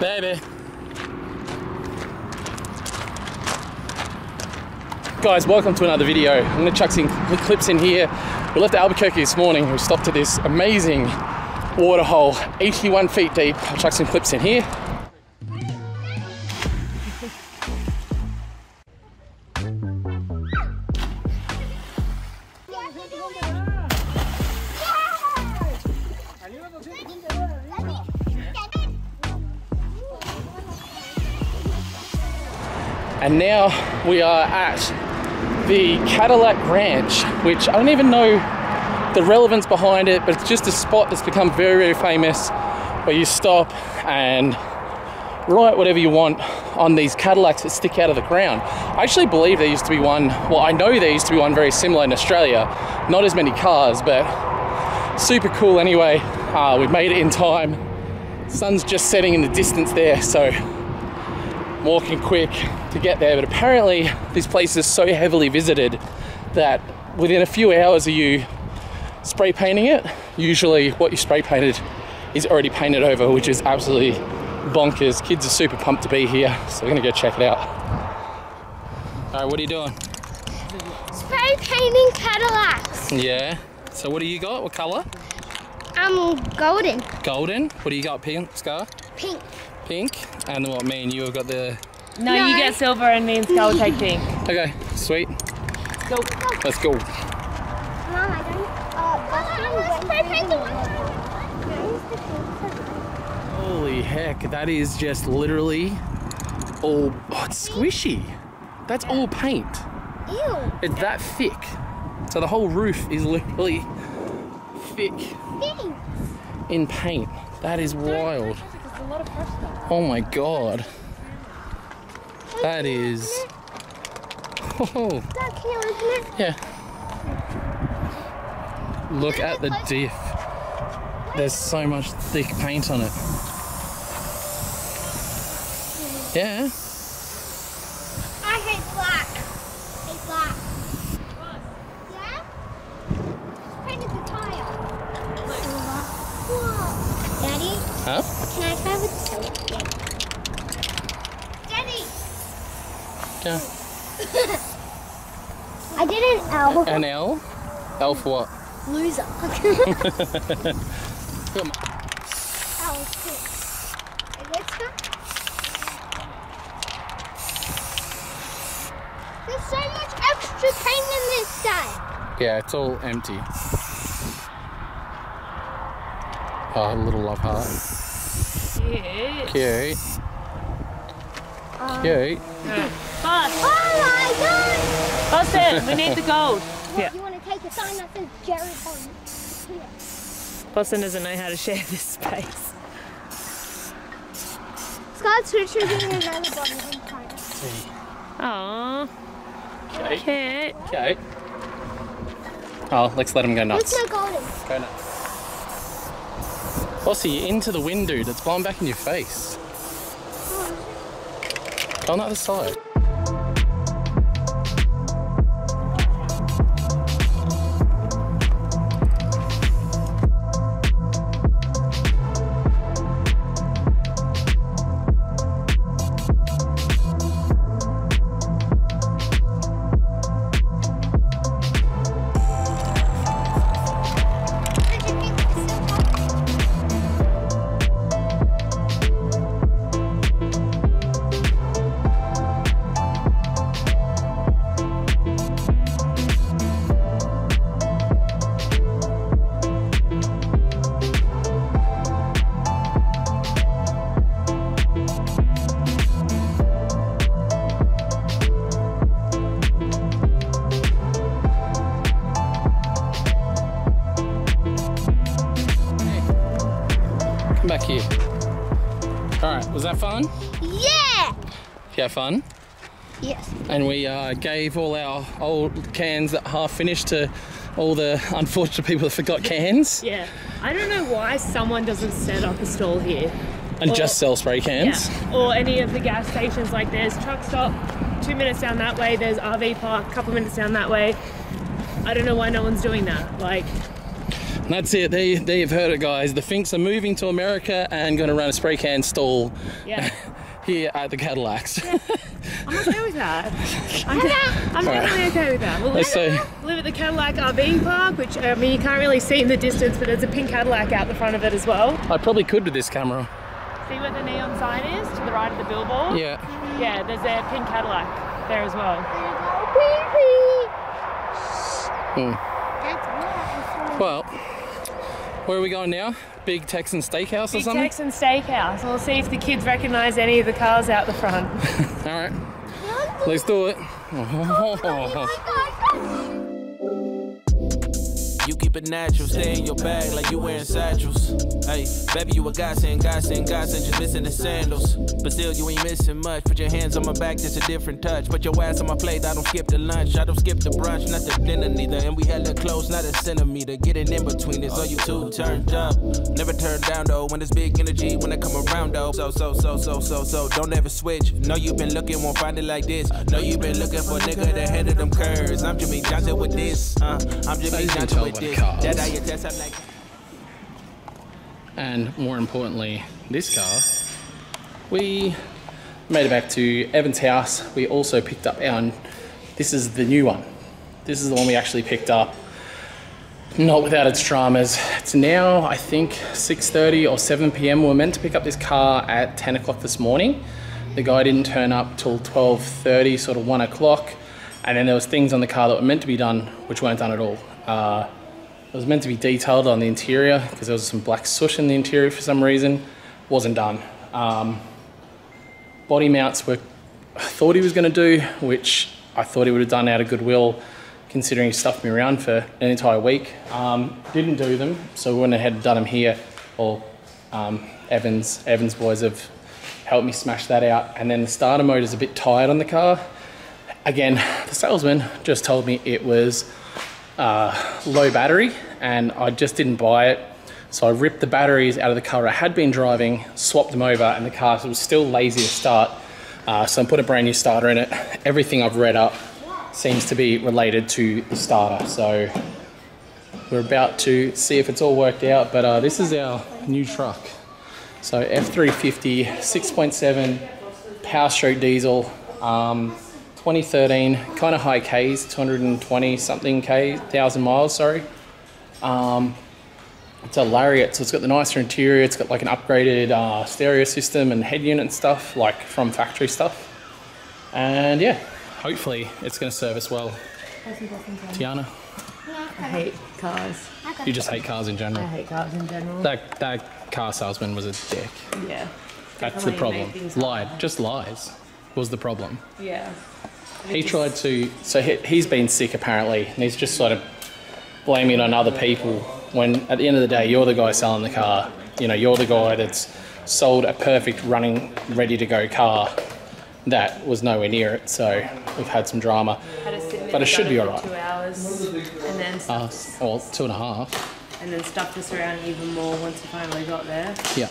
Baby. Guys, welcome to another video. I'm gonna chuck some clips in here. We left Albuquerque this morning. We stopped at this amazing waterhole, 81 feet deep. I'll chuck some clips in here. And now we are at the Cadillac Ranch, which I don't even know the relevance behind it, but it's just a spot that's become very, very famous where you stop and write whatever you want on these Cadillacs that stick out of the ground. I actually believe there used to be one, well, I know there used to be one very similar in Australia. Not as many cars, but super cool anyway. Uh, we've made it in time. Sun's just setting in the distance there, so walking quick to get there. But apparently, this place is so heavily visited that within a few hours of you spray painting it, usually what you spray painted is already painted over, which is absolutely bonkers. Kids are super pumped to be here, so we're gonna go check it out. All right, what are you doing? Spray painting Cadillacs. Yeah. So what do you got? What color? I'm golden. Golden. What do you got? Pink, Scar? Pink. Pink. And what, me and you have got the... No, No. you get silver and me and Scar will take pink. Okay, sweet. Go. Let's go. Mom, I don't. Uh, spray paint the Holy heck, that is just literally all... Oh, it's squishy. That's all paint. Ew. It's that thick. So the whole roof is literally thick Thanks. in paint. That is wild. Oh my god. That is. Oh, That's cute, isn't it? yeah. Look at the diff. There's so much thick paint on it. Yeah. I hate black. hate black. Yeah? Painted the tire. Whoa. Daddy, Huh? Can I try with soap? Daddy! Yeah. I did an L. An L? L for what? Loser. Come on. L too. Hey, let's go. There's so much extra paint in this side. Yeah, it's all empty. Oh, a little love heart. Cute. Um, Cute. Cute. Bus. Oh my god! Boston, we need the gold. Yeah. You want to take a sign that says Jerry Bond? Here. Boston doesn't know how to share this space. Scott's picture being another bottle inside. Aww. Okay. Cute. Okay. Oh, let's let him go nuts. It's my golden. Go nuts. You're into the wind, dude. It's blowing back in your face. On the other side. Fun? Yeah! You have fun? Yes. And we uh, gave all our old cans that half finished to all the unfortunate people that forgot cans Yeah. I don't know why someone doesn't set up a stall here. and Or- just sell spray cans. Yeah. Or any of the gas stations. Like there's truck stop, two minutes down that way. There's RV park, a couple minutes down that way. I don't know why no one's doing that. Like, And that's it. There, there you've heard it, guys. The Finks are moving to America and going to run a spray can stall Yeah. here at the Cadillacs. I'm okay with that. I'm, de- I'm definitely okay with that. We'll live, So, live at the Cadillac RV park, which I mean you can't really see in the distance, but there's a pink Cadillac out the front of it as well. I probably could with this camera. See where the neon sign is to the right of the billboard? Yeah. Yeah, there's a pink Cadillac there as well. Hmm. That's weird. Well, where are we going now? Big Texan Steakhouse or something? Big? Texan Steakhouse. We'll see if the kids recognise any of the cars out the front. All right, let's do it. Oh, You keep it natural, stay in your bag like you wearing satchels. Hey, baby, you a godsend, godsend, godsend, just missing the sandals. But still, you ain't missing much. Put your hands on my back, just a different touch. Put your ass on my plate, I don't skip the lunch. I don't skip the brunch, not the dinner neither. And we hella close, not a centimeter. Getting in between is all you two turned up. Never turn down though, when there's big energy, when I come around though. So, so, so, so, so, so, don't ever switch. Know you been looking, won't find it like this. Know you been looking for nigga that handle them curves. I'm Jimmy Johnson with this. Uh, I'm Jimmy Johnson with the cars. That I test, I'm like. and more importantly, this car, we made it back to Evan's house. We also picked up our, this is the new one. This is the one we actually picked up, not without its dramas. It's now, I think, 6.30 or 7 p.m. We were meant to pick up this car at 10 o'clock this morning. The guy didn't turn up till 12.30, sort of 1 o'clock. And then there was things on the car that were meant to be done, which weren't done at all. Uh, it was meant to be detailed on the interior because there was some black soot in the interior for some reason. Wasn't done. Um, body mounts were I thought he was going to do, which I thought he would have done out of goodwill, considering he stuffed me around for an entire week. Um, didn't do them, so we went ahead and done them here. Or um, Evans, Evans boys have helped me smash that out. And then the starter motor is a bit tired on the car. Again, the salesman just told me it was uh, low battery and I just didn't buy it. So I ripped the batteries out of the car I had been driving, swapped them over, and the car was still lazy to start. Uh, so I put a brand new starter in it. Everything I've read up seems to be related to the starter. So we're about to see if it's all worked out. But uh, this is our new truck. So F350, 6.7 power stroke diesel, um, 2013, kind of high Ks, 220 something K, thousand miles, sorry. Um, it's a Lariat, so it's got the nicer interior. It's got like an upgraded uh, stereo system and head unit and stuff, like from factory stuff. And yeah, hopefully it's going to serve us well. Tiana, I hate cars. you just hate cars in general. I hate cars in general. That that car salesman was a dick. Yeah. That's the problem. Lied, just lies was the problem. Yeah. He tried to, so he, he's been sick apparently, and he's just sort of blaming it on other people. When at the end of the day, you're the guy selling the car. You know, you're the guy that's sold a perfect running, ready to go car that was nowhere near it. So we've had some drama. But it should be alright. Two hours, and then Uh, well, two and a half. and then stuffed us around even more once we finally got there. Yeah.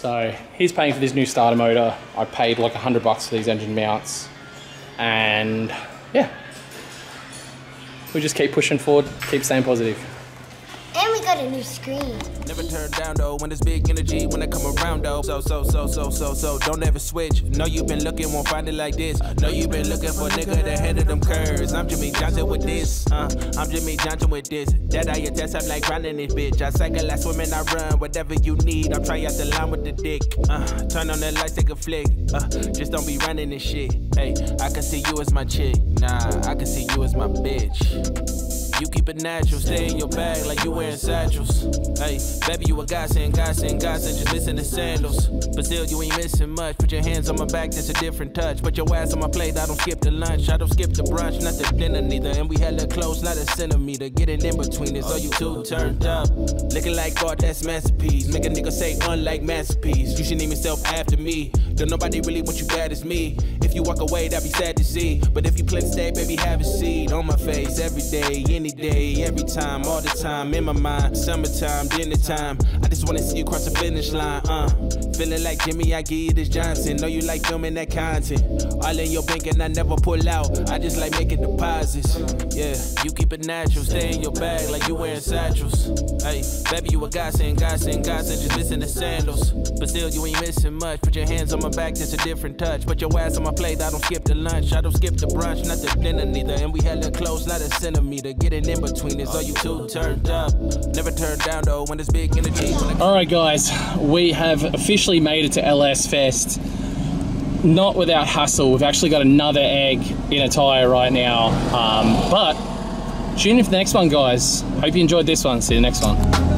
So he's paying for this new starter motor. I paid like a hundred bucks for these engine mounts, and yeah, we just keep pushing forward, keep staying positive. Got a new screen. Never turn down though when there's big energy when I come around though. So so so so so so don't ever switch. Know you've been looking, won't find it like this. Know you've been looking for nigga that handle them curves. I'm Jimmy Johnson with this. Uh, I'm Jimmy Johnson with this. That I test, I'm like grinding this bitch. I cycle, I swim and I run. Whatever you need, I'm try out the line with the dick. Uh, turn on the lights, take a flick. Uh, just don't be running this shit. Hey, I can see you as my chick. Nah, I can see you as my bitch. You keep it natural, stay in your bag like you wearing satchels. Hey, baby, you a godsend, godsend, godsend, just missing the sandals. But still, you ain't missing much. Put your hands on my back, that's a different touch. Put your ass on my plate, I don't skip the lunch. I don't skip the brunch, not the dinner neither. And we hella close, not a centimeter. Getting in between is all you two turned up. Looking like art, that's masterpiece. Make a nigga say unlike masterpiece. You should name yourself after me. Don't nobody really want you bad as me. If you walk away, that'd be sad to see. But if you play stay, baby, have a seat on my face every day, any every time, all the time. In my mind, summertime, dinner time. I just wanna see you cross the finish line, uh. Feeling like Jimmy, I give you this Johnson. Know you like filming that content. All in your bank and I never pull out. I just like making deposits. Yeah, you keep it natural, stay in your bag like you wearing satchels. Hey, baby, you a godsend, godsend, godsend, just missing the sandals. But still, you ain't missing much. Put your hands on my back, just a different touch. Put your ass on my plate, I don't skip the lunch. I don't skip the brunch, not the dinner neither. And we hella close, not a centimeter. In between is all you two turned up. Never turned down though when it's big energy. All right, guys, we have officially made it to LS Fest. Not without hustle. We've actually got another egg in a tire right now. Um, but tune in for the next one, guys. Hope you enjoyed this one. See you next one.